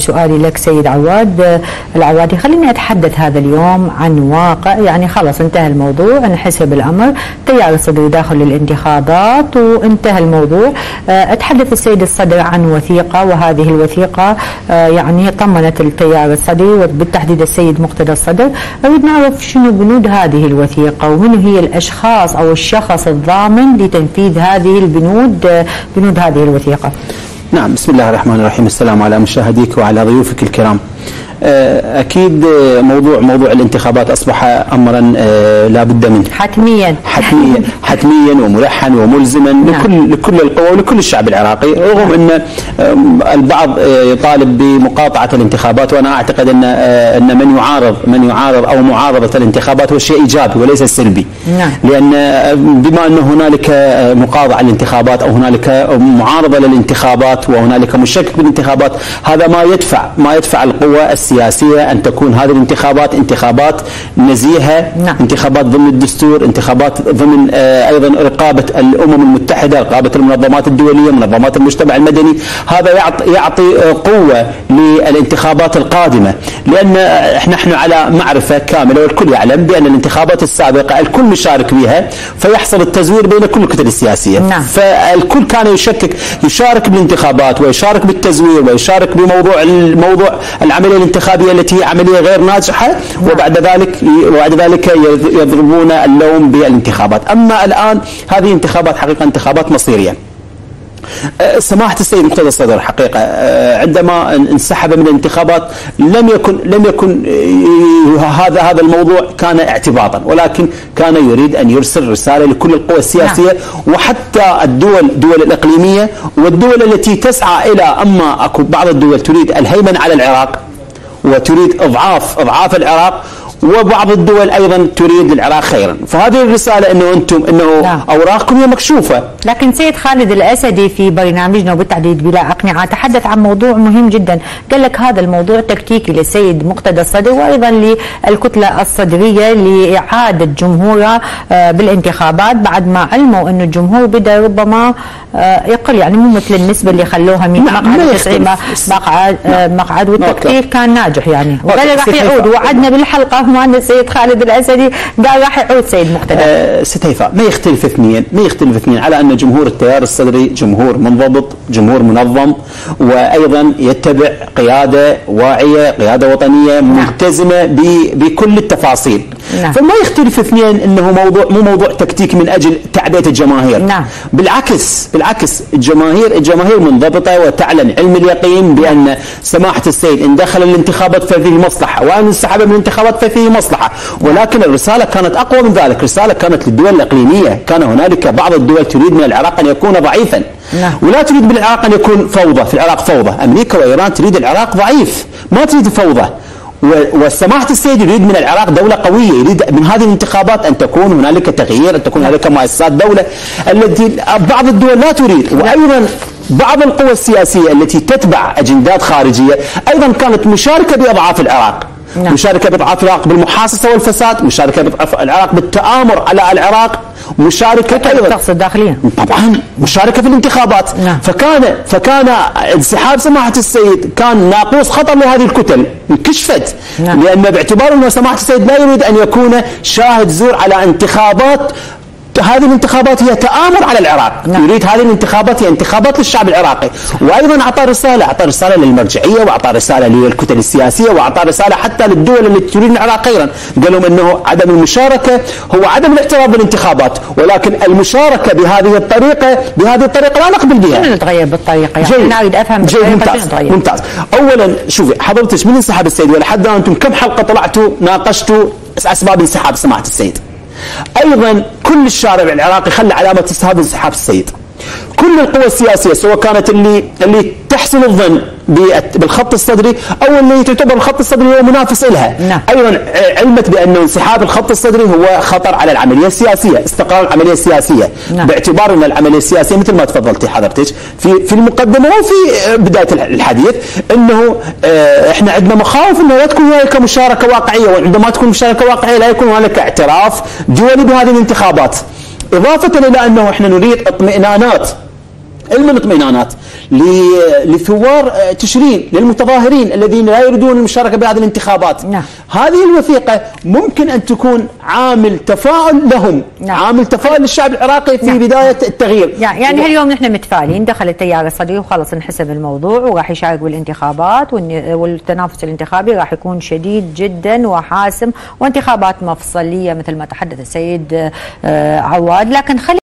سؤالي لك سيد عواد. العوادي خليني أتحدث هذا اليوم عن واقع يعني خلاص انتهى الموضوع انحسب الأمر تيار الصدري داخل الانتخابات وانتهى الموضوع. أتحدث السيد الصدر عن وثيقة وهذه الوثيقة يعني طمنت التيار الصدري وبالتحديد السيد مقتدى الصدر. أريد نعرف شنو بنود هذه الوثيقة ومن هي الأشخاص أو الشخص الضامن لتنفيذ هذه البنود بنود هذه الوثيقة؟ نعم بسم الله الرحمن الرحيم. السلام على مشاهديك وعلى ضيوفك الكرام. أكيد موضوع موضوع الانتخابات أصبح امرا آه، لا بد منه. حتميا. حتميا. حتميا وملحا وملزما نعم. لكل لكل القوى ولكل الشعب العراقي. رغم أن البعض آه، يطالب بمقاطعة الانتخابات وأنا أعتقد أن أن من يعارض من يعارض أو معارضة الانتخابات هو شيء إيجابي وليس سلبي نعم. لأن بما أن هنالك مقاطعة للانتخابات أو هنالك معارضة للانتخابات وهنالك مشكك بالانتخابات هذا ما يدفع ما يدفع القوى السياسية أن تكون هذه الانتخابات انتخابات نزيهة نعم. انتخابات ضمن الدستور انتخابات ضمن آه، أيضا رقابة الأمم المتحدة رقابة المنظمات الدولية منظمات المجتمع المدني هذا يعطي, يعطي قوة للانتخابات القادمة لأن نحن على معرفة كاملة والكل يعلم بأن الانتخابات السابقة الكل مشارك بها فيحصل التزوير بين كل الكتل السياسية نعم. فالكل كان يشكك يشارك بالانتخابات ويشارك بالتزوير ويشارك بموضوع الموضوع العملية الانتخابية التي هي عملية غير ناجحة وبعد ذلك وبعد ذلك يضربون اللوم بالانتخابات، أما الآن هذه انتخابات حقيقة انتخابات مصيرية. أه، سماحة السيد مقتدى الصدر حقيقة أه، عندما انسحب من الانتخابات لم يكن لم يكن أه، هذا هذا الموضوع كان اعتباطا ولكن كان يريد أن يرسل رسالة لكل القوى السياسية نعم. وحتى الدول الدول الإقليمية والدول التي تسعى إلى أما أكو بعض الدول تريد الهيمنة على العراق وتريد اضعاف إضعاف العراق وبعض الدول أيضا تريد للعراق خيرا. فهذه الرسالة إنه أنتم إنه لا. أوراقكم هي مكشوفة. لكن سيد خالد الأسدي في برنامجنا وبالتحديد بلا أقنعة تحدث عن موضوع مهم جدا. قال لك هذا الموضوع تكتيكي للسيد مقتدى الصدر وأيضا للكتلة الصدرية لإعادة جمهورها آه، بالانتخابات بعد ما علموا إنه الجمهور بدا ربما آه، يقل. يعني مو مثل النسبة اللي خلوها 100 مقعد 90 مقعد آه، مقعد والتكتيك كان ناجح يعني. وقال راح يعود وعدنا بالحلقة معنا السيد خالد الأسدي قال راح يعود سيد مقتدى أه ستيفا ما يختلف اثنين ما يختلف اثنين على أن جمهور التيار الصدري جمهور منضبط جمهور منظم وأيضا يتبع قيادة واعية قيادة وطنية نعم. ملتزمة بكل التفاصيل نعم. فما يختلف اثنين إنه موضوع مو موضوع تكتيك من أجل تعبئة الجماهير نعم. بالعكس بالعكس الجماهير الجماهير منضبطة وتعلن علم اليقين بأن سماحة السيد إن دخل الانتخابات ففيه مصلحه وأن انسحب من الانتخابات ففيه مصلحة. ولكن الرسالة كانت أقوى من ذلك. رسالة كانت للدول الإقليمية. كان هنالك بعض الدول تريد من العراق أن يكون ضعيفا. نعم. ولا تريد من العراق أن يكون فوضى. في العراق فوضى. أمريكا وإيران تريد العراق ضعيف. ما تريد فوضى. وسماحة السيد يريد من العراق دولة قوية. يريد من هذه الانتخابات أن تكون هنالك تغيير أن تكون هنالك مؤسسات دولة. التي بعض الدول لا تريد. وأيضا بعض القوى السياسية التي تتبع أجندات خارجية أيضا كانت مشاركة بأضعاف العراق. نعم. مشاركة بأضعاف العراق بالمحاصصة والفساد مشاركة بأضعاف العراق بالتآمر على العراق مشاركة أيضا تقصد داخليا طبعا مشاركة في الانتخابات نعم. فكان فكان انسحاب سماحة السيد كان ناقوس خطر لهذه الكتل انكشفت نعم. لأن باعتبار أن سماحة السيد لا يريد أن يكون شاهد زور على انتخابات هذه الانتخابات هي تآمر على العراق. نعم. يريد هذه الانتخابات هي انتخابات للشعب العراقي. وأيضا أعطى رسالة أعطى رسالة للمرجعية وأعطى رسالة للكتل السياسية وأعطى رسالة حتى للدول التي تريد العراق خيرا. قال لهم أنه عدم المشاركة هو عدم الاعتراف بالانتخابات ولكن المشاركة بهذه الطريقة بهذه الطريقة لا نقبل بها. شنو نتغير بالطريقة؟ يعني جيد. أريد أفهم جيد ممتاز ممتاز. أولا شوفي حضرتك من انسحاب السيد ولحد أنتم كم حلقة طلعتوا ناقشتوا؟ أسباب انسحاب سماحة السيد. أيضا كل الشارع العراقي خلى علامة استهاب انسحاب السيد. كل القوى السياسية سواء كانت اللي اللي تحسن الظن بالخط الصدري أو اللي تعتبر الخط الصدري هو منافس لها نعم. أيضا علمت بانه انسحاب الخط الصدري هو خطر على العملية السياسية استقرار العملية السياسية نعم. باعتبار أن العملية السياسية مثل ما تفضلتي حضرتك في في المقدمة وفي بداية الحديث أنه آه، إحنا عندنا مخاوف أنه لا تكون هنالك مشاركة واقعية وعندما تكون مشاركة واقعية لا يكون هنالك اعتراف دولي بهذه الانتخابات إضافة إلى أنه إحنا نريد اطمئنانات علم الاطمئنانات لثوار تشرين للمتظاهرين الذين لا يريدون المشاركة بهذه الانتخابات نعم. هذه الوثيقة ممكن أن تكون عامل تفاؤل لهم نعم. عامل تفاؤل للشعب العراقي في نعم. بداية التغيير يعني يعني اليوم نحن متفائلين دخل التيار الصديق وخلص انحسب الموضوع وراح يشارك بالانتخابات والتنافس الانتخابي راح يكون شديد جدا وحاسم وانتخابات مفصلية مثل ما تحدث السيد آه، عواد لكن خلي